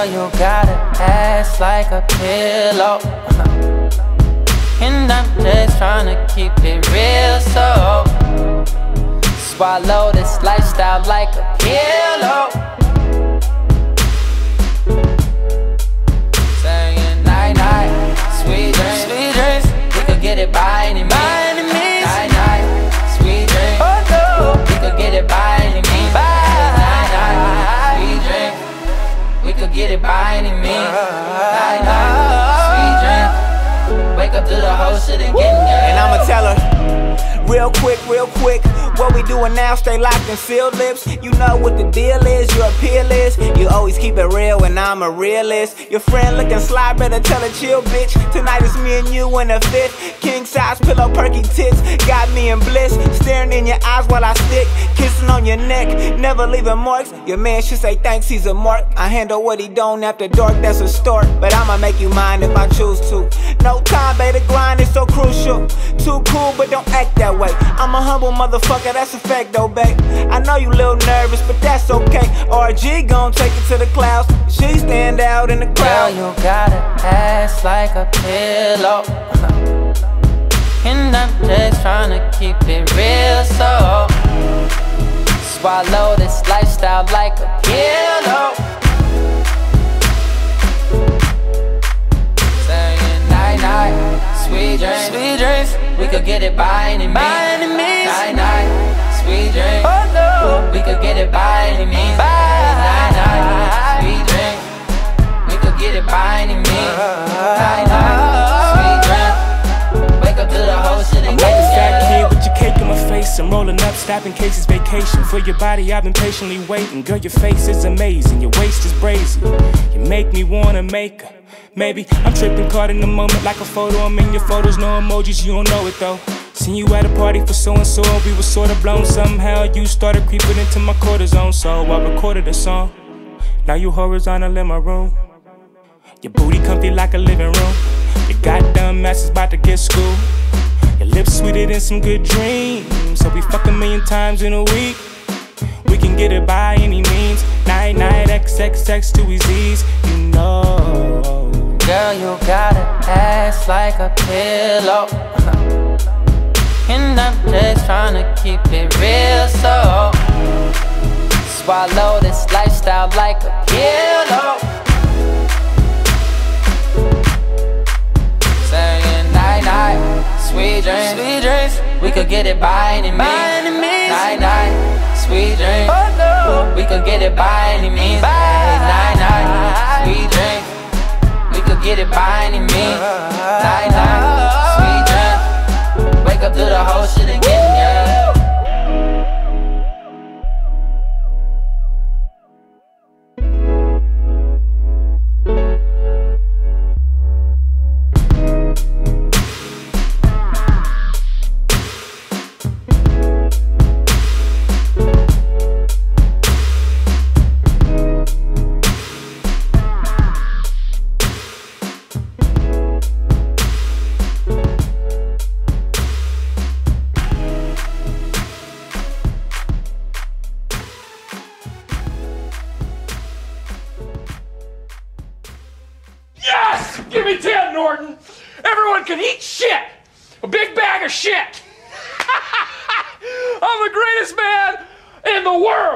Girl, you got an ass like a pillow. And I'm just trying to keep it real, so. Swallow this lifestyle like a pillow. And. And I'ma tell her, real quick, real quick. What we doing now, stay locked and sealed lips. You know what the deal is, your appeal is. You always keep it real when I'm a realist. Your friend looking sly, better tell her chill, bitch. Tonight it's me and you in the fifth. King size pillow, perky tits. Got me in bliss, staring in your eyes while I stick. Kissing on your neck, never leaving marks. Your man should say thanks, he's a mark. I handle what he don't after dark, that's a start. But I'ma make you mine if I choose to. No time, baby, grind is so crucial. Too cool, but don't act that way. I'm a humble motherfucker, that's a fact though, babe. I know you little nervous, but that's okay. RG gon' take it to the clouds. She stand out in the crowd. Girl, you got an ass like a pillow. And I'm just trying to keep it real, so swallow this lifestyle like a pillow. Dreams. We could get it by any means. By any means. Night night, sweet dreams. Oh no, we could get it by any means. By night night, sweet dreams. We could get it by any means. Uh-huh. I'm rolling up, stopping cases, vacation. For your body, I've been patiently waiting. Girl, your face is amazing, your waist is brazy. You make me wanna make her. Maybe I'm tripping, caught in the moment like a photo. I'm in your photos, no emojis, you don't know it though. Seen you at a party for so and so, we were sorta blown. Somehow you started creeping into my cortisone, so I recorded a song. Now you horizontal in my room. Your booty comfy like a living room. Your goddamn ass is about to get schooled. Lips sweeter than some good dreams. So we fuck a million times in a week. We can get it by any means. Night, night, XXX to Z's. You know. Girl, you got an ass like a pillow. And I'm just trying to keep it real, so swallow this lifestyle like a pillow. Dreams, sweet dreams. We could get it by any means. By any means. Night night, sweet dreams. Oh no, we could get it by any means. By night night, sweet dreams. We could get it by any means. Night night, Norton! Everyone can eat shit! A big bag of shit! I'm the greatest man in the world!